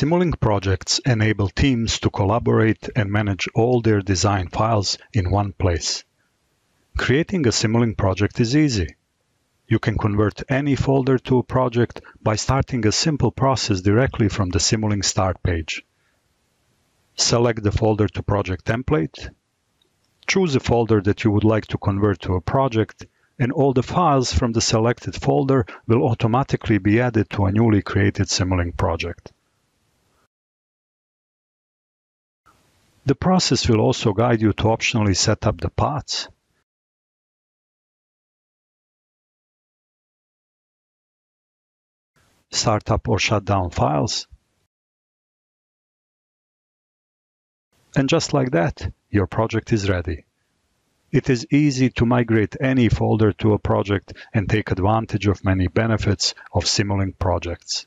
Simulink projects enable teams to collaborate and manage all their design files in one place. Creating a Simulink project is easy. You can convert any folder to a project by starting a simple process directly from the Simulink start page. Select the folder to project template, choose a folder that you would like to convert to a project, and all the files from the selected folder will automatically be added to a newly created Simulink project. The process will also guide you to optionally set up the paths, start up or shut down files, and just like that, your project is ready. It is easy to migrate any folder to a project and take advantage of many benefits of Simulink projects.